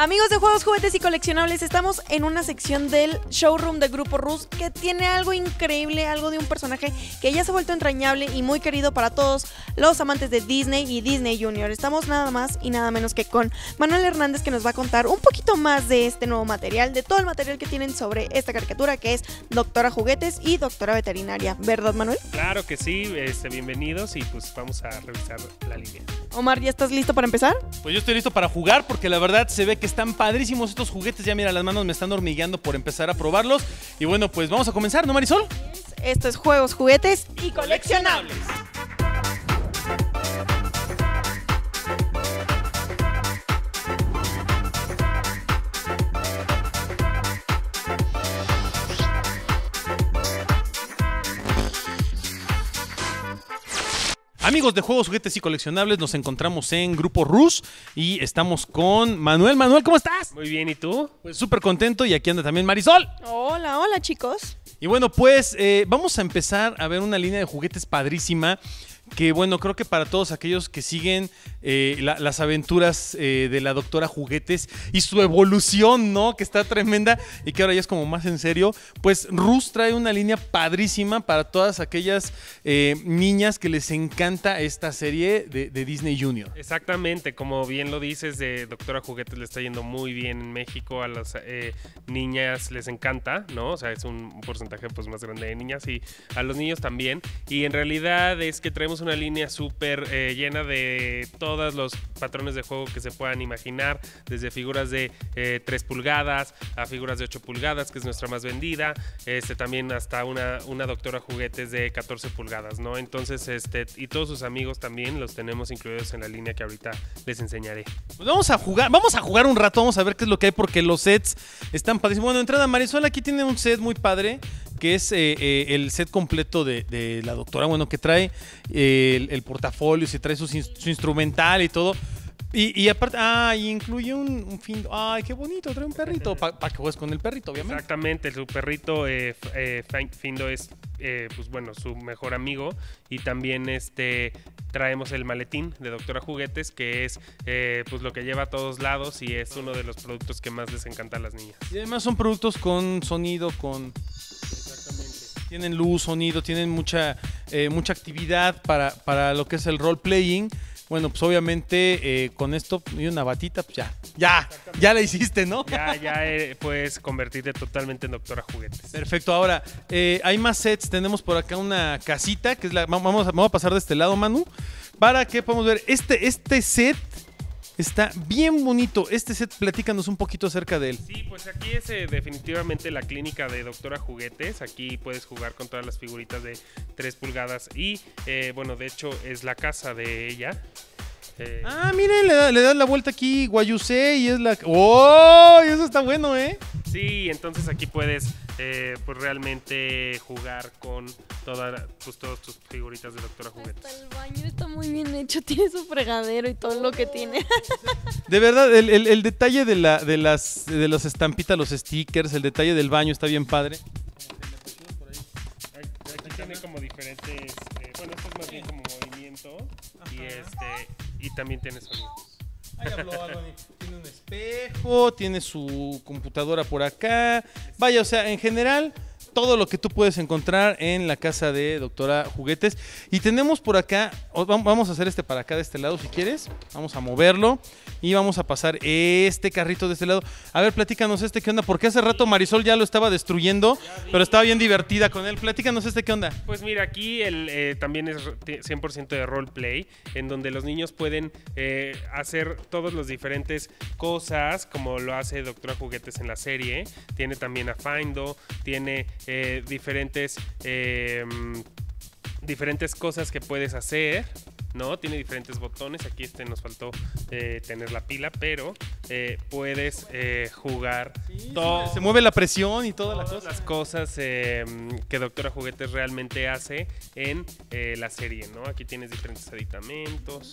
Amigos de juegos, juguetes y coleccionables, estamos en una sección del showroom de Grupo Rus que tiene algo increíble, algo de un personaje que ya se ha vuelto entrañable y muy querido para todos los amantes de Disney y Disney Junior. Estamos nada más y nada menos que con Manuel Hernández que nos va a contar un poquito más de este nuevo material, de todo el material que tienen sobre esta caricatura que es Doctora Juguetes y Doctora Veterinaria. ¿Verdad, Manuel? Claro que sí, este, bienvenidos y pues vamos a revisar la línea. Omar, ¿ya estás listo para empezar? Pues yo estoy listo para jugar porque la verdad se ve que están padrísimos estos juguetes. Ya mira, las manos me están hormigueando por empezar a probarlos. Y bueno, pues vamos a comenzar, ¿no, Marisol? Esto es juegos, juguetes y coleccionables. Amigos de Juegos, Juguetes y Coleccionables, nos encontramos en Grupo Rus y estamos con Manuel. Manuel, ¿cómo estás? Muy bien, ¿y tú? Pues súper contento y aquí anda también Marisol. Hola, hola chicos. Y bueno, pues eh, vamos a empezar a ver una línea de juguetes padrísima que bueno, creo que para todos aquellos que siguen eh, la- las aventuras eh, de la doctora Juguetes y su evolución, ¿no? Que está tremenda y que ahora ya es como más en serio, pues Rus trae una línea padrísima para todas aquellas eh, niñas que les encanta esta serie de, de Disney Junior. Exactamente, como bien lo dices, de Doctora Juguetes le está yendo muy bien en México, a las niñas les encanta, ¿no? O sea, es un porcentaje pues más grande de niñas y a los niños también. Y en realidad es que traemos una línea súper eh, llena de todos los patrones de juego que se puedan imaginar, desde figuras de eh, 3 pulgadas a figuras de 8 pulgadas, que es nuestra más vendida, este también hasta una, una Doctora Juguetes de 14 pulgadas, ¿no? Entonces, este, y todos sus amigos también los tenemos incluidos en la línea que ahorita les enseñaré. Pues vamos a jugar, vamos a jugar un rato, vamos a ver qué es lo que hay porque los sets están padrísimos. Bueno, entrada Marisol aquí tiene un set muy padre que es eh, eh, el set completo de, de la doctora, bueno, que trae eh, el, el portafolio, se trae su, instrumental y todo. Y, y aparte, ah, y incluye un, un fin, ay, qué bonito, trae un perrito, para que juegues con el perrito, obviamente. Exactamente, su perrito eh, eh, Findo es, eh, pues bueno, su mejor amigo. Y también este traemos el maletín de Doctora Juguetes, que es pues lo que lleva a todos lados y es uno de los productos que más les encanta a las niñas. Y además son productos con sonido, con tienen luz, sonido, tienen mucha, eh, mucha actividad para, para lo que es el role playing. Bueno, pues obviamente eh, con esto y una batita, pues ya, ya, ya la hiciste, ¿no? Ya, ya eh, puedes convertirte totalmente en Doctora Juguetes. Perfecto, ahora eh, hay más sets, tenemos por acá una casita, que es la, va- vamos a, vamos a pasar de este lado, Manu, para que podamos ver, este, este set está bien bonito, este set, platícanos un poquito acerca de él. Sí, pues aquí es eh, definitivamente la clínica de Doctora Juguetes. Aquí puedes jugar con todas las figuritas de 3 pulgadas y, eh, bueno, de hecho es la casa de ella. Eh, Ah, miren, le, da- le das la vuelta aquí, Guayusé, y es la... ¡Oh! y Eso está bueno, ¿eh? Sí, entonces aquí puedes eh, pues realmente jugar con toda, pues, todas tus figuritas de Doctora Juguetes. Bien hecho, tiene su fregadero y todo lo que tiene. De verdad, el, el- el detalle de, la, de, las, de las estampitas, los stickers, el detalle del baño está bien padre. Aquí tiene como diferentes, eh, bueno, esto es más bien como movimiento y este y también tiene sonidos. Ahí habló. Tiene un espejo, tiene su computadora por acá. Vaya, o sea, en general, todo lo que tú puedes encontrar en la casa de Doctora Juguetes. Y tenemos por acá, vamos a hacer este para acá de este lado si quieres. Vamos a moverlo y vamos a pasar este carrito de este lado. A ver, platícanos este qué onda, porque hace rato Marisol ya lo estaba destruyendo, pero estaba bien divertida con él. Platícanos este qué onda. Pues mira, aquí el, eh, también es re- 100% de roleplay, en donde los niños pueden eh, hacer todas las diferentes cosas, como lo hace Doctora Juguetes en la serie. Tiene también a Findo, tiene eh, diferentes, eh, mm, diferentes cosas que puedes hacer. ¿no? Tiene diferentes botones. Aquí este nos faltó eh, tener la pila, pero eh, puedes eh, jugar todo- Se mueve la presión y toda la todas cosa. las cosas eh, que Doctora Juguetes realmente hace en la serie, ¿no? Aquí tienes diferentes aditamentos.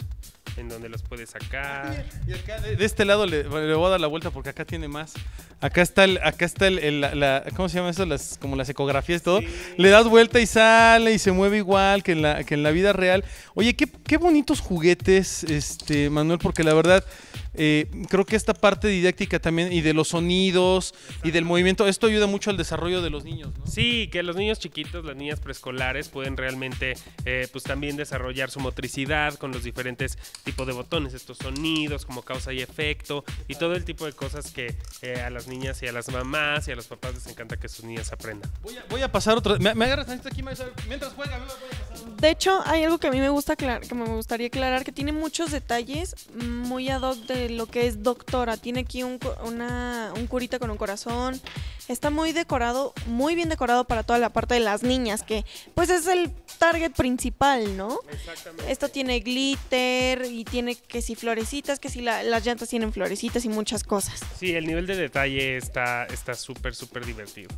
En donde los puedes sacar. Y acá de, de este lado le, le voy a dar la vuelta porque acá tiene más. Acá está el, acá está el, el- la, la- ¿cómo se llama eso? Las, como las ecografías y todo. Le das vuelta y sale y se mueve igual que en la, que en la vida real. Oye, qué, qué bonitos juguetes, este, Manuel, porque la verdad, eh, creo que esta parte didáctica también y de los sonidos y del movimiento, esto ayuda mucho al desarrollo de los niños, ¿no? Sí, que los niños chiquitos, las niñas preescolares pueden realmente eh, pues también desarrollar su motricidad con los diferentes tipos de botones, estos sonidos como causa y efecto y todo el tipo de cosas que eh, a las niñas y a las mamás y a los papás les encanta que sus niñas aprendan. Voy a, voy a pasar otro. ¿Me, me agarras aquí? Mientras juega, me voy a. De hecho, hay algo que a mí me gusta aclarar, que me gustaría aclarar, que tiene muchos detalles muy ad hoc de lo que es doctora. Tiene aquí un, una, un curita con un corazón. Está muy decorado, muy bien decorado para toda la parte de las niñas, que pues es el target principal, ¿no? Exactamente. Esto tiene glitter y tiene que si florecitas, que si la- las llantas tienen florecitas y muchas cosas. Sí, el nivel de detalle está está súper, súper divertido.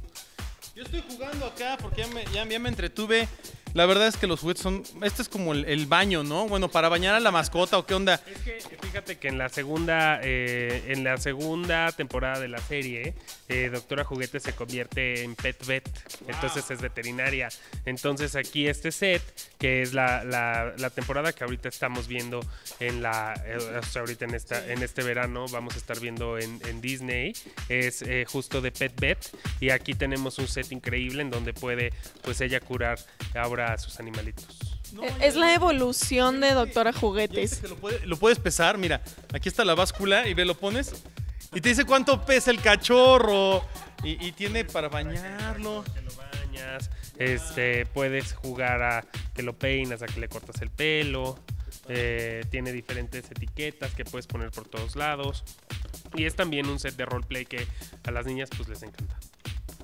Yo estoy jugando acá porque ya me, ya, ya me entretuve. La verdad es que los juguetes son. Este es como el, el baño, ¿no? Bueno, para bañar a la mascota o qué onda. Es que fíjate que en la segunda eh, en la segunda temporada de la serie, eh, Doctora Juguete se convierte en pet vet, entonces es veterinaria. Entonces aquí este set, que es la, la- la temporada que ahorita estamos viendo en la eh, o sea, ahorita en esta en este verano vamos a estar viendo en, en Disney, es eh, justo de pet vet y aquí tenemos un set increíble en donde puede pues ella curar ahora a sus animalitos. es la evolución de Doctora Juguetes. que lo, puede- lo puedes pesar, mira, aquí está la báscula y ve, lo pones y te dice cuánto pesa el cachorro y, y tiene para bañarlo. que lo bañas, este, puedes jugar a que lo peinas, a que le cortas el pelo, eh, tiene diferentes etiquetas que puedes poner por todos lados y es también un set de roleplay que a las niñas pues les encanta.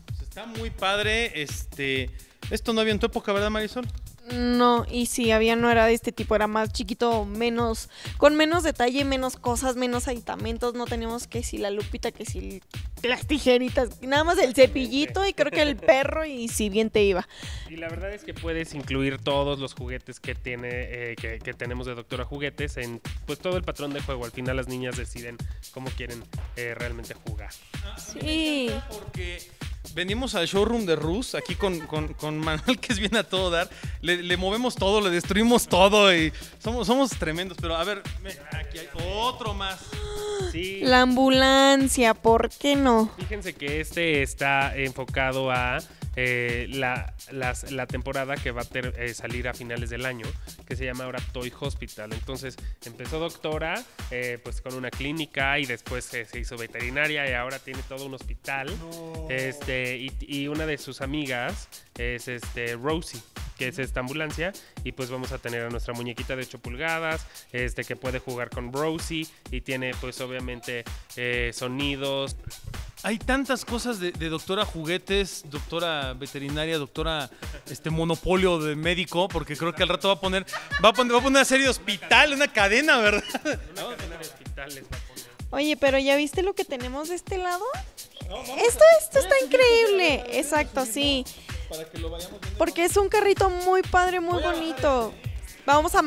Pues está muy padre, este, esto no había en tu época, ¿verdad, Marisol? No, y si había no era de este tipo, era más chiquito, menos, con menos detalle, menos cosas, menos aditamentos, no teníamos que si la lupita, que si las tijeritas, nada más el cepillito y creo que el perro y si bien te iba. Y la verdad es que puedes incluir todos los juguetes que tiene eh, que, que tenemos de Doctora Juguetes en pues todo el patrón de juego. Al final las niñas deciden cómo quieren eh, realmente jugar. Sí. Porque venimos al showroom de Rus, aquí con, con- con Manuel, que es bien a todo dar. Le, le movemos todo, le destruimos todo y somos, somos tremendos. Pero a ver, me- aquí hay otro más. Sí. La ambulancia, ¿por qué no? Fíjense que este está enfocado a eh, la, las- la temporada que va a ter- eh, salir a finales del año, que se llama ahora Toy Hospital. Entonces empezó doctora, eh, pues con una clínica y después eh, se hizo veterinaria y ahora tiene todo un hospital. Este, y, y una de sus amigas es este Rosie, que es esta ambulancia. Y pues vamos a tener a nuestra muñequita de 8 pulgadas, este que puede jugar con Rosie y tiene pues obviamente sonidos, Hay tantas cosas de, de doctora juguetes, doctora veterinaria, doctora este monopolio de médico, porque creo que al rato va a poner, va a poner, va a poner una serie de hospital, una cadena, ¿verdad? Una cadena de hospitales va a poner. Oye, pero ¿ya viste lo que tenemos de este lado? Esto, esto está increíble. Exacto, sí. Para que lo vayamos. Porque es un carrito muy padre, muy bonito. Vamos a...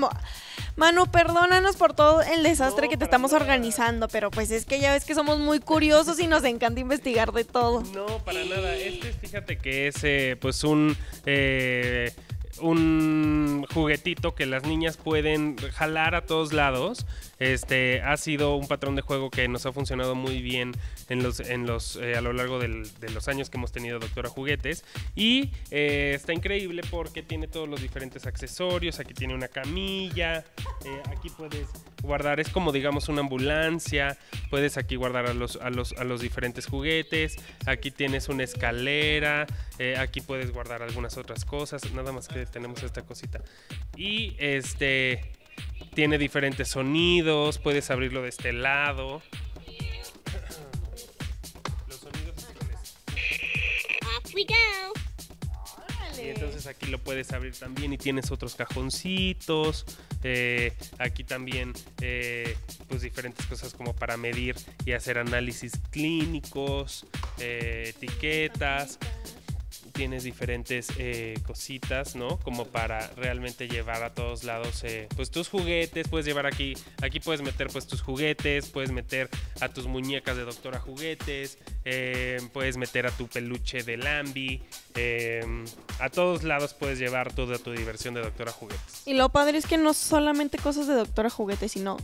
Manu, perdónanos por todo el desastre que te estamos organizando, pero pues es que ya ves que somos muy curiosos y nos encanta investigar de todo. No, para nada. Este, fíjate que es eh, pues un eh, un juguetito que las niñas pueden jalar a todos lados. Este ha sido un patrón de juego que nos ha funcionado muy bien en los, en los, eh, a lo largo de los años que hemos tenido Doctora Juguetes. Y eh, está increíble porque tiene todos los diferentes accesorios. Aquí tiene una camilla. eh, aquí puedes guardar, es como digamos una ambulancia. Puedes aquí guardar a los, a los, a los diferentes juguetes. Aquí tienes una escalera. aquí puedes guardar algunas otras cosas. Nada más que tenemos esta cosita. Y este tiene diferentes sonidos. Puedes abrirlo de este lado. Los sonidos Off we go. Y entonces aquí lo puedes abrir también y tienes otros cajoncitos. eh, aquí también eh, pues diferentes cosas como para medir y hacer análisis clínicos, eh, etiquetas. Tienes diferentes eh, cositas, ¿no? Como para realmente llevar a todos lados, eh, pues tus juguetes, puedes llevar aquí, aquí puedes meter pues tus juguetes, puedes meter a tus muñecas de Doctora Juguetes, eh, puedes meter a tu peluche de Lambi, eh, a todos lados puedes llevar toda tu diversión de Doctora Juguetes. Y lo padre es que no solamente cosas de Doctora Juguete, sino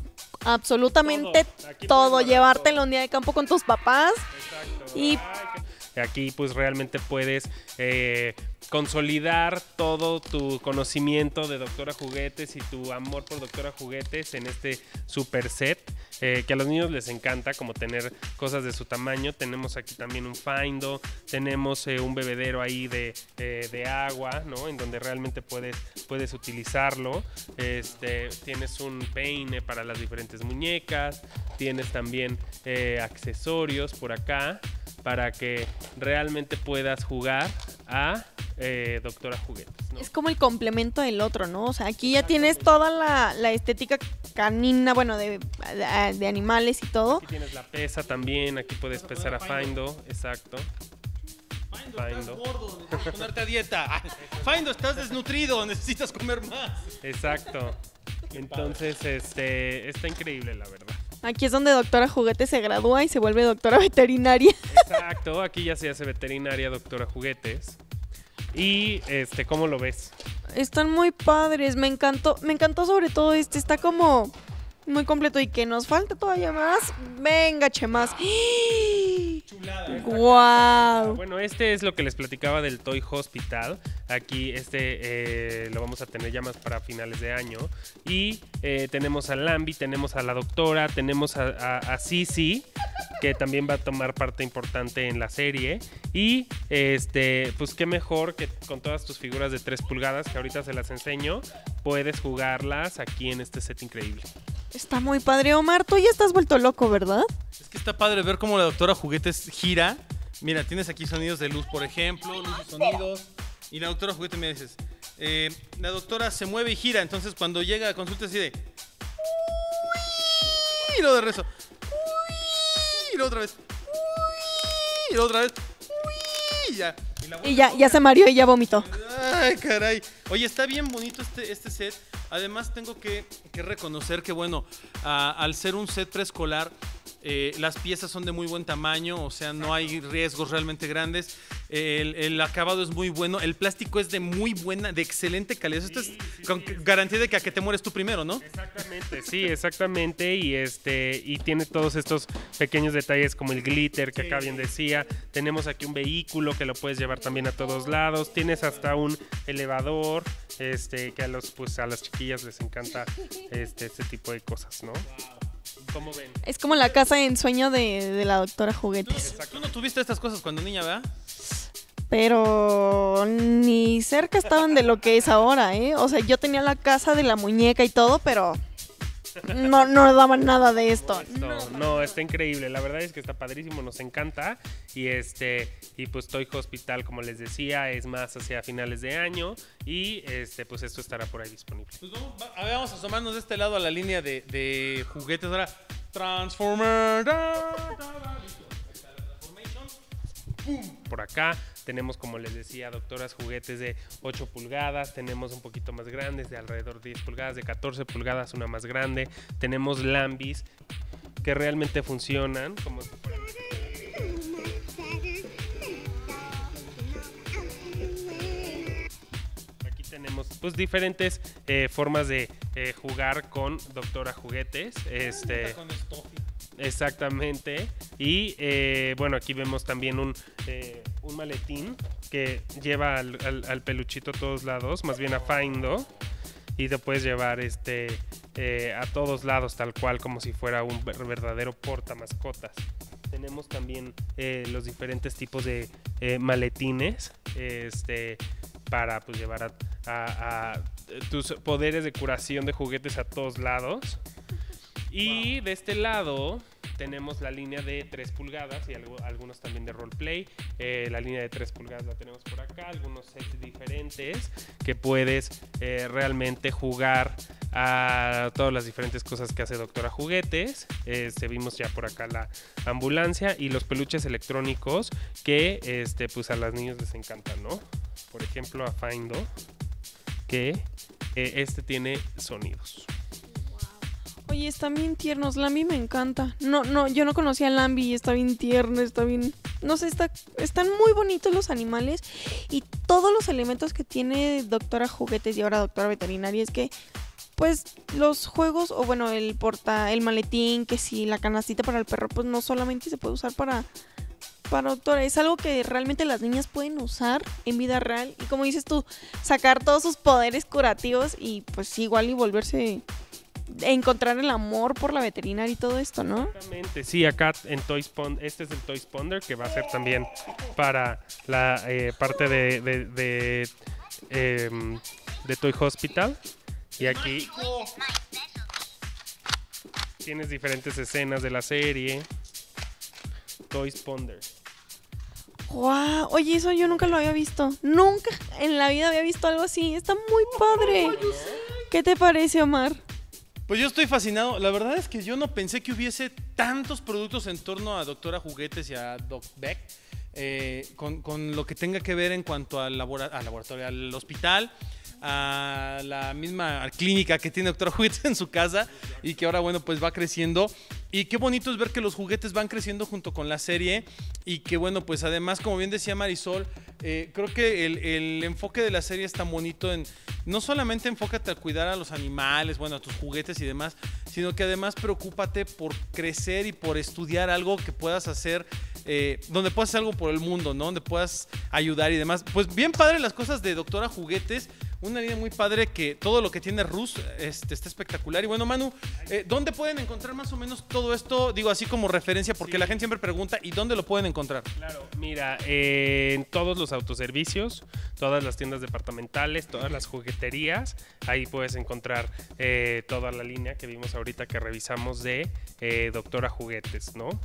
absolutamente Todo. Todo. Llevártelo todo. un día de campo con tus papás. Exacto. Y- Ay, Aquí pues realmente puedes eh, consolidar todo tu conocimiento de Doctora Juguetes y tu amor por Doctora Juguetes en este super set eh, que a los niños les encanta como tener cosas de su tamaño. Tenemos aquí también un Findo, tenemos eh, un bebedero ahí de, de agua, ¿no? En donde realmente puedes, puedes utilizarlo. Este, tienes un peine para las diferentes muñecas, tienes también accesorios por acá para que realmente puedas jugar a eh, Doctora Juguetes. ¿no? Es como el complemento del otro, ¿no? O sea, aquí ya tienes toda la, la estética canina, bueno, de, de- de animales y todo. Aquí tienes la pesa también, aquí puedes pesar a Findo, exacto. Findo, estás gordo, necesitas ponerte a dieta. Findo, estás desnutrido, necesitas comer más. Exacto. Entonces, este, está increíble, la verdad. Aquí es donde Doctora Juguete se gradúa y se vuelve doctora veterinaria. Exacto, aquí ya se hace veterinaria, doctora Juguetes. Y, este, ¿cómo lo ves? Están muy padres, me encantó, me encantó sobre todo este, está como muy completo y que nos falta todavía más. Venga, che más. ¡Guau! Bueno, este es lo que les platicaba del Toy Hospital. Aquí este eh, lo vamos a tener ya más para finales de año. Y eh, tenemos a Lambi, tenemos a la doctora, tenemos a, a, a Sisi, que también va a tomar parte importante en la serie. Y este, pues qué mejor que con todas tus figuras de 3 pulgadas, que ahorita se las enseño, puedes jugarlas aquí en este set increíble. Está muy padre, Omar. Tú ya estás vuelto loco, ¿verdad? Es que está padre ver cómo la doctora Juguetes gira. Mira, tienes aquí sonidos de luz, por ejemplo, luz y sonidos. Y la doctora Juguete me dices, eh, la doctora se mueve y gira, entonces cuando llega a consulta así de... "Uy", Y luego de rezo. "Uy", Y luego otra vez. "Uy", Y luego otra vez. "Uy", Y ya. Y la Y ya, ya se mareó y ya vomitó. Ay, caray. Oye, está bien bonito este, este set. Además, tengo que, reconocer que, bueno, al ser un set preescolar, eh, las piezas son de muy buen tamaño, o sea, no hay riesgos realmente grandes. El, el acabado es muy bueno. El plástico es de muy buena, de excelente calidad. Esto es con garantía de que a que te mueres tú primero, ¿no? Exactamente, sí, exactamente. Y este, y tiene todos estos pequeños detalles como el glitter que acá bien decía. Tenemos aquí un vehículo que lo puedes llevar también a todos lados. Tienes hasta un elevador, este, que a los, pues a las chiquillas les encanta este, este tipo de cosas, ¿no? ¿Cómo ven? Es como la casa de ensueño de, de la doctora Juguetes. Tú no tuviste estas cosas cuando niña, ¿verdad? Pero ni cerca estaban de lo que es ahora, ¿eh? O sea, yo tenía la casa de la muñeca y todo, pero no, no daban nada de esto. No, no, está increíble. La verdad es que está padrísimo, nos encanta. Y este, y pues Toy Hospital, como les decía, es más hacia finales de año. Y este, pues esto estará por ahí disponible. Pues vamos, va- a ver, vamos a asomarnos de este lado a la línea de, de juguetes. Ahora, Transformer. Da, da, da, listo. Ahí está la Transformation. por acá. Tenemos, como les decía, doctoras juguetes de 8 pulgadas. Tenemos un poquito más grandes, de alrededor de 10 pulgadas, de 14 pulgadas, una más grande. Tenemos lambis que realmente funcionan. Como si fueran- Aquí tenemos pues diferentes eh, formas de eh, jugar con doctora juguetes. Este, Con. Exactamente. Y eh, bueno, aquí vemos también un, eh, un maletín que lleva al, peluchito a todos lados, más bien a Findo. Y te puedes llevar este eh, a todos lados, tal cual, como si fuera un ver- verdadero porta mascotas. Tenemos también eh, los diferentes tipos de eh, maletines este, para pues, llevar a tus poderes de curación de juguetes a todos lados. Y de este lado tenemos la línea de 3 pulgadas y algo- algunos también de roleplay. Eh, la línea de 3 pulgadas la tenemos por acá, algunos sets diferentes que puedes eh, realmente jugar a todas las diferentes cosas que hace Doctora Juguetes. Este, vimos ya por acá la ambulancia y los peluches electrónicos que este, pues a los niños les encantan, ¿no? Por ejemplo, a Findo, que eh, este tiene sonidos. Oye, están bien tiernos. Lambi me encanta. No, no, yo no conocía a Lambi y está bien tierno, está bien. No sé, está, están muy bonitos los animales y todos los elementos que tiene Doctora Juguetes y ahora Doctora Veterinaria es que, pues, los juegos, o bueno, el porta, el maletín, que si la canastita para el perro, pues no solamente se puede usar para. Para doctora, es algo que realmente las niñas pueden usar en vida real y como dices tú, sacar todos sus poderes curativos y pues igual y volverse encontrar el amor por la veterinaria y todo esto, ¿no? Exactamente, sí, acá en Toy Spon- este es el Toy Sponder que va a ser también para la eh, parte de, de, de, em, de Toy Hospital. Y aquí tienes diferentes escenas de la serie. Toy Sponder. ¡Guau! Oye, eso yo nunca lo había visto. Nunca en la vida había visto algo así. Está muy padre. ¿Qué te parece, Omar? Pues yo estoy fascinado. La verdad es que yo no pensé que hubiese tantos productos en torno a Doctora Juguetes y a Doc Beck. eh, con, con lo que tenga que ver en cuanto al, labora- al laboratorio, al hospital, a la misma clínica que tiene Doctora Juguetes en su casa y que ahora, bueno, pues va creciendo. Y qué bonito es ver que los juguetes van creciendo junto con la serie y que, bueno, pues además, como bien decía Marisol, eh, creo que el, el enfoque de la serie es tan bonito en no solamente enfócate a cuidar a los animales, bueno, a tus juguetes y demás, sino que además preocúpate por crecer y por estudiar algo que puedas hacer, eh, donde puedas hacer algo por el mundo, ¿no? Donde puedas ayudar y demás. Pues bien padre las cosas de Doctora Juguetes. Una línea muy padre que todo lo que tiene Rus este, está espectacular. Y bueno, Manu, eh, ¿dónde pueden encontrar más o menos todo esto? Digo, así como referencia, porque Sí. la gente siempre pregunta, ¿y dónde lo pueden encontrar? Claro, mira, eh, en todos los autoservicios, todas las tiendas departamentales, todas las jugueterías, ahí puedes encontrar eh, toda la línea que vimos ahorita que revisamos de Doctora Juguetes, ¿no?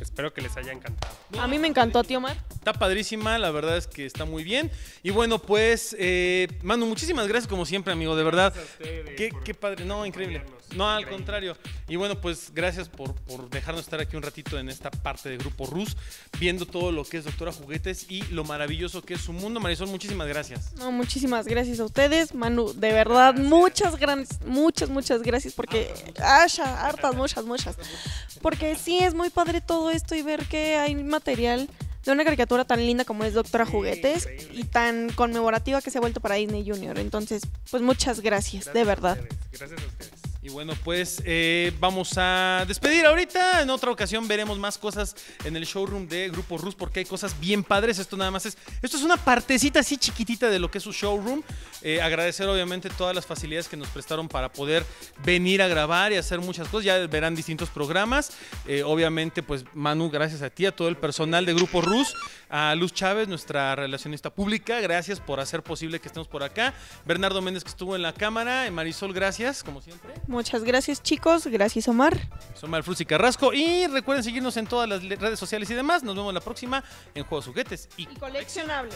Espero que les haya encantado. A mí me encantó, tío Omar. Está padrísima, la verdad es que está muy bien. Y bueno, pues, eh, Manu, muchísimas gracias como siempre, amigo, de verdad. Gracias a ustedes Qué, por qué padre, no, increíble. No, al Increíble. contrario. Y bueno, pues gracias por, por dejarnos estar aquí un ratito en esta parte de Grupo Rus, viendo todo lo que es Doctora Juguetes y lo maravilloso que es su mundo. Marisol, muchísimas gracias. No, muchísimas gracias a ustedes, Manu. De verdad, muchas grandes, muchas, muchas gracias porque. Asha, hartas, muchas, muchas. Porque sí es muy padre todo esto y ver que hay material de una caricatura tan linda como es Doctora Juguetes increíble. y tan conmemorativa que se ha vuelto para Disney Junior. Entonces, pues muchas gracias, de Gracias verdad. Gracias a ustedes. Y bueno, pues eh, vamos a despedir ahorita. En otra ocasión veremos más cosas en el showroom de Grupo Rus porque hay cosas bien padres. Esto nada más es. Esto es una partecita así chiquitita de lo que es su showroom. Eh, agradecer obviamente todas las facilidades que nos prestaron para poder venir a grabar y hacer muchas cosas. Ya verán distintos programas. Eh, obviamente, pues Manu, gracias a ti, a todo el personal de Grupo Rus, a Luz Chávez, nuestra relacionista pública. Gracias por hacer posible que estemos por acá. Bernardo Méndez que estuvo en la cámara. Marisol, gracias, como siempre. Muchas gracias, chicos. Gracias, Omar. Omar Frusi Carrasco. Y recuerden seguirnos en todas las redes sociales y demás. Nos vemos la próxima en Juegos Juguetes y, y Coleccionables.